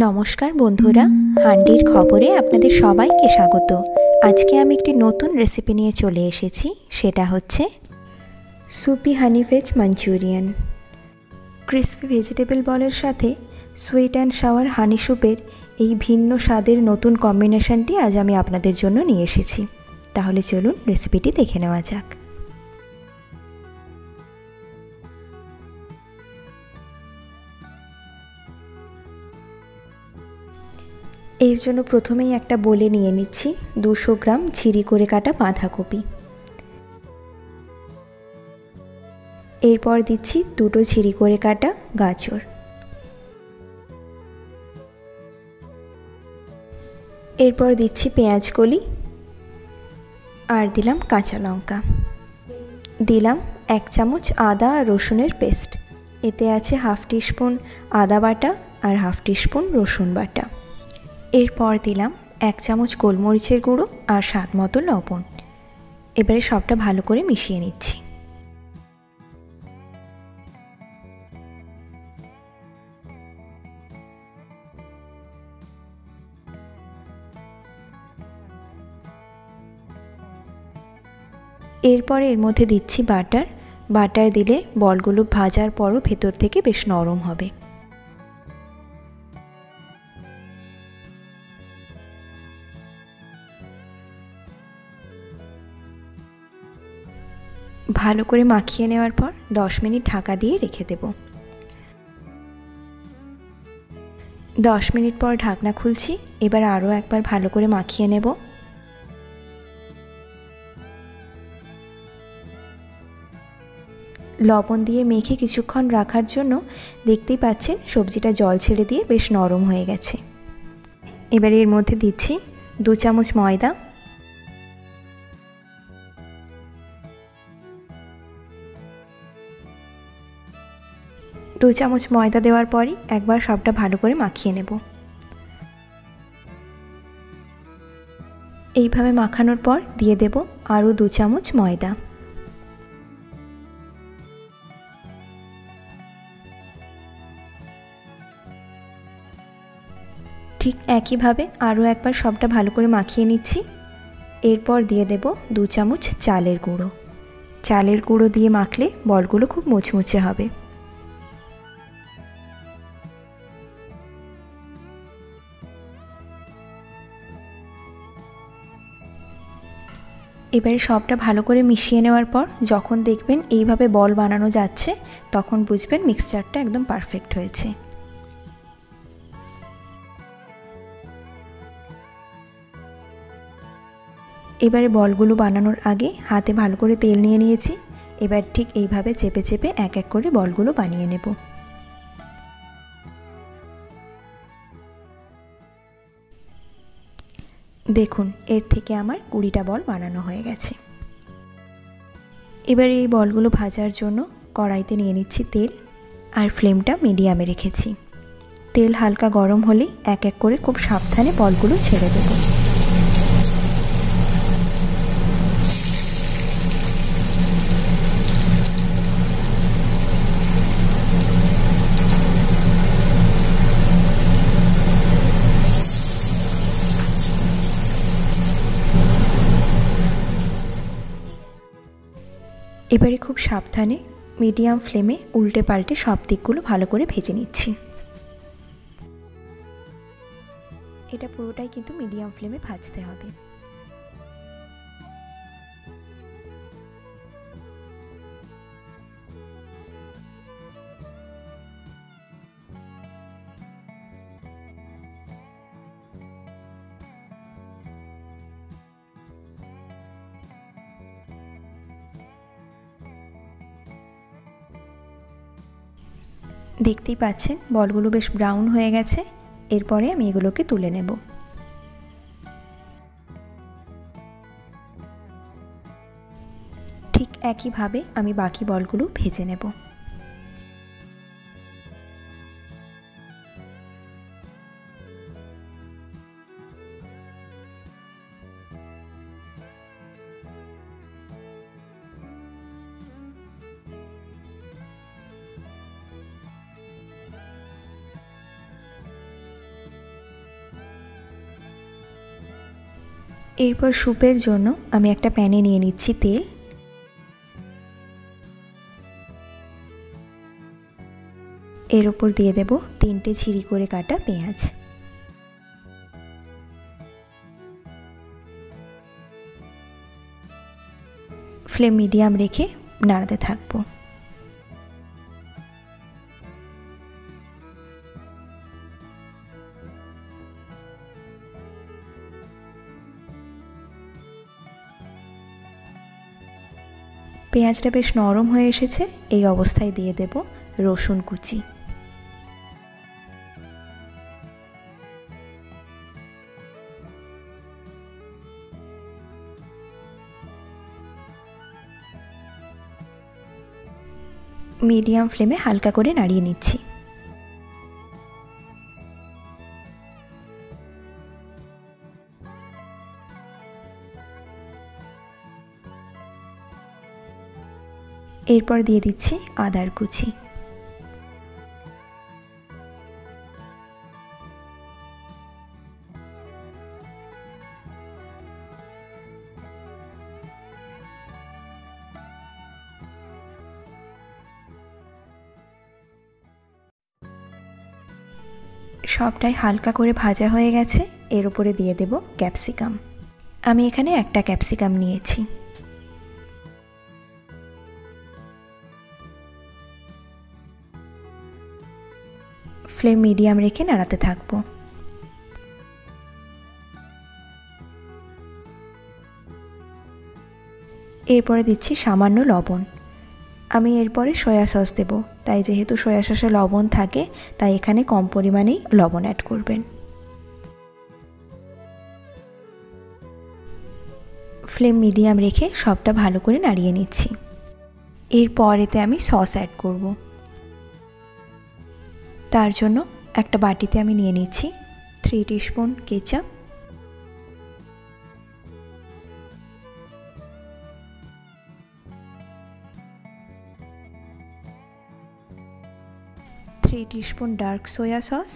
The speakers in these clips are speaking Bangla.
নমস্কার বন্ধুরা, হান্ডির খবরে আপনাদের সবাইকে স্বাগত। আজকে আমি একটি নতুন রেসিপি নিয়ে চলে এসেছি, সেটা হচ্ছে soupy honey veg manchurian crispy vegetable বলের সাথে সুইট অ্যান্ড শাওয়ার হানি স্যুপের এই ভিন্ন স্বাদের নতুন কম্বিনেশনটি আজ আমি আপনাদের জন্য নিয়ে এসেছি। তাহলে চলুন রেসিপিটি দেখে নেওয়া যাক। এর জন্য প্রথমেই একটা বলে নিয়ে নিচ্ছি। দুশো গ্রাম ছিরি করে কাটা বাঁধাকপি। এরপর দিচ্ছি দুটো ছিরি করে কাটা গাজর। এরপর দিচ্ছি পেঁয়াজ কলি আর দিলাম কাঁচা লঙ্কা। দিলাম এক চামচ আদা আর রসুনের পেস্ট। এতে আছে হাফ টিস্পুন আদা বাটা আর হাফ টিস্পুন রসুন বাটা। এরপর দিলাম এক চামচ গোলমরিচের গুঁড়ো আর স্বাদ মতো লবণ। এবারে সবটা ভালো করে মিশিয়ে নিচ্ছি। এরপরে এর মধ্যে দিচ্ছি বাটার। বাটার দিলে বলগুলো ভাজার পরও ভেতর থেকে বেশ নরম হবে। ভালো করে মাখিয়ে নেওয়ার পর 10 মিনিট ঢাকা দিয়ে রেখে দেব। 10 মিনিট পর ঢাকনা খুলছি, এবার আরও একবার ভালো করে মাখিয়ে নেব। লবণ দিয়ে মেখে কিছুক্ষণ রাখার জন্য দেখতেই পাচ্ছেন সবজিটা জল ছেড়ে দিয়ে বেশ নরম হয়ে গেছে। এবার এর মধ্যে দিচ্ছি দু চামচ ময়দা। দু চামচ ময়দা দেওয়ার পরই একবার সবটা ভালো করে মাখিয়ে নেব। এইভাবে মাখানোর পর দিয়ে দেব আরও দু চামচ ময়দা। ঠিক একইভাবে আরও একবার সবটা ভালো করে মাখিয়ে নিচ্ছি। এরপর দিয়ে দেব দু চামচ চালের গুঁড়ো। চালের গুঁড়ো দিয়ে মাখলে বলগুলো খুব মুচমুচে হবে। এবারে সবটা ভালো করে মিশিয়ে নেওয়ার পর যখন দেখবেন এইভাবে বল বানানো যাচ্ছে, তখন বুঝবেন মিক্সচারটা একদম পারফেক্ট হয়েছে। এবারে বলগুলো বানানোর আগে হাতে ভালো করে তেল নিয়ে নিয়েছি। এবার ঠিক এইভাবে চেপে চেপে এক এক করে বলগুলো বানিয়ে নেব। দেখুন, এর থেকে আমার কুড়িটা বল বানানো হয়ে গেছে। এবার এই বলগুলো ভাজার জন্য কড়াইতে নিয়ে নিচ্ছি তেল আর ফ্লেমটা মিডিয়ামে রেখেছি। তেল হালকা গরম হলেই এক এক করে খুব সাবধানে বলগুলো ছেড়ে দেবো। এবারে খুব সাবধানে মিডিয়াম ফ্লেমে উল্টে পাল্টে সব দিকগুলো ভালো করে ভেজে নিচ্ছি। এটা পুরোটাই কিন্তু মিডিয়াম ফ্লেমে ভাজতে হবে। দেখতেই পাচ্ছেন, বলগুলো বেশ ব্রাউন হয়ে গেছে। এরপরে আমি এগুলোকে তুলে নেব। ঠিক একইভাবে আমি বাকি বলগুলো ভেজে নেব। এরপর স্যুপের জন্য আমি একটা প্যানে নিয়ে নিচ্ছি তেল। এর ওপর দিয়ে দেব তিনটে ছিঁড়ি করে কাটা পেঁয়াজ। ফ্লেম মিডিয়াম রেখে নাড়াতে থাকব। পেঁয়াজটা বেশ নরম হয়ে এসেছে, এই অবস্থায় দিয়ে দেব রসুন কুচি। মিডিয়াম ফ্লেমে হালকা করে নাড়িয়ে নিচ্ছি। এরপর দিয়ে দিচ্ছি আদার কুচি। সবটাই হালকা করে ভাজা হয়ে গেছে, এর উপরে দিয়ে দেব ক্যাপসিকাম। আমি এখানে একটা ক্যাপসিকাম নিয়েছি। ফ্লেম মিডিয়াম রেখে নাড়াতে থাকব। এরপরে দিচ্ছি সামান্য লবণ। আমি এরপরে সয়া সস দেব। তাই যেহেতু সয়া সসে লবণ থাকে, তাই এখানে কম পরিমাণেই লবণ অ্যাড করবেন। ফ্লেম মিডিয়াম রেখে সবটা ভালো করে নাড়িয়ে নিচ্ছি। এরপরেতে আমি সস অ্যাড করব। তার জন্য একটা বাটিতে আমি নিয়ে নিচ্ছি three teaspoon ketchup three teaspoon dark soya sauce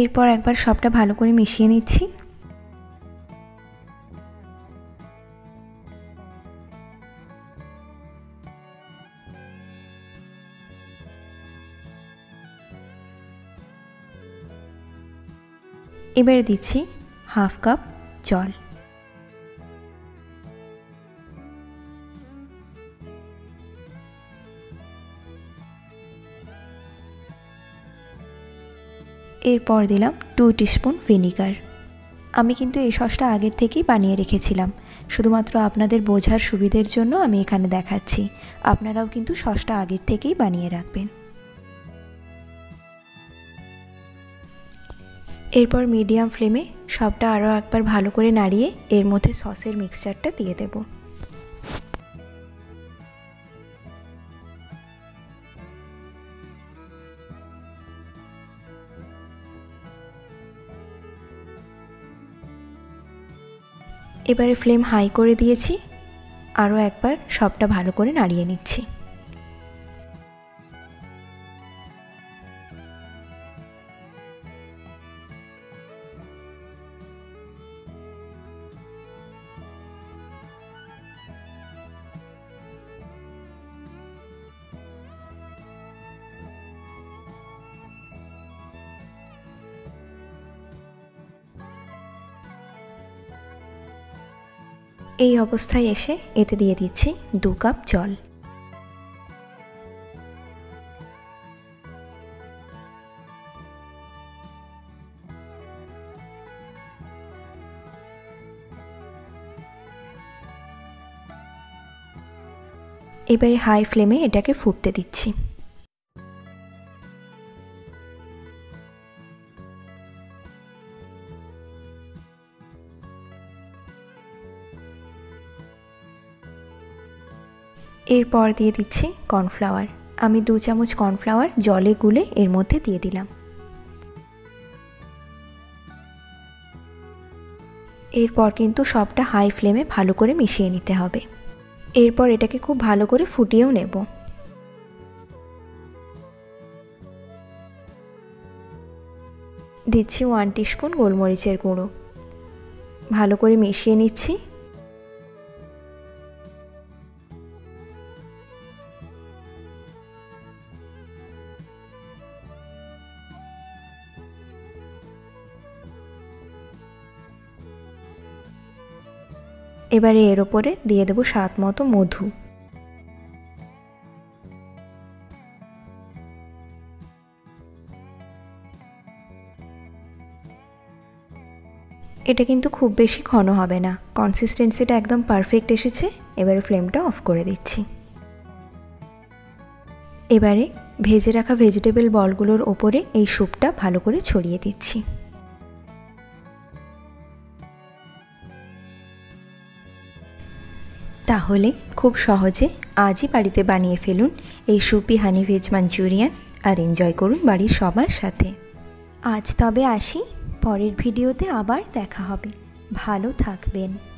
এরপর একবার সবটা ভালো করে মিশিয়ে নিচ্ছি। এবারে দিচ্ছি হাফ কাপ জল। এরপর দিলাম টু টিস্পুন ভিনিগার। আমি কিন্তু এই সসটা আগের থেকেই বানিয়ে রেখেছিলাম। শুধুমাত্র আপনাদের বোঝার সুবিধের জন্য আমি এখানে দেখাচ্ছি। আপনারাও কিন্তু সসটা আগের থেকেই বানিয়ে রাখবেন। এরপর মিডিয়াম ফ্লেমে সবটা আরও একবার ভালো করে নাড়িয়ে এর মধ্যে সসের মিক্সচারটা দিয়ে দেব। এবারে ফ্লেম হাই করে দিয়েছি, আরও একবার সবটা ভালো করে নাড়িয়ে নিচ্ছি। এই অবস্থায় এসে এতে দিয়ে দিচ্ছি দু কাপ জল। এবারে হাই ফ্লেমে এটাকে ফুটতে দিচ্ছি। এরপর দিয়ে দিচ্ছি কর্নফ্লাওয়ার। আমি দু চামচ কর্নফ্লাওয়ার জলে গুলে এর মধ্যে দিয়ে দিলাম। এরপর কিন্তু সবটা হাই ফ্লেমে ভালো করে মিশিয়ে নিতে হবে। এরপর এটাকে খুব ভালো করে ফুটিয়েও নেব। দিচ্ছি ওয়ান টিস্পুন গোলমরিচের গুঁড়ো। ভালো করে মিশিয়ে নিচ্ছি। এবারে এর ওপরে দিয়ে দেবো স্বাদ মতো মধু। এটা কিন্তু খুব বেশি ঘন হবে না। কনসিস্টেন্সিটা একদম পারফেক্ট এসেছে। এবারে ফ্লেমটা অফ করে দিচ্ছি। এবারে ভেজে রাখা ভেজিটেবল বলগুলোর ওপরে এই স্যুপটা ভালো করে ছড়িয়ে দিচ্ছি। তাহলে খুব সহজে আজই বাড়িতে বানিয়ে ফেলুন এই সুপি হানি ভেজ মাঞ্চুরিয়ান আর এনজয় করুন বাড়ির সবার সাথে। আজ তবে আসি, পরের ভিডিওতে আবার দেখা হবে। ভালো থাকবেন।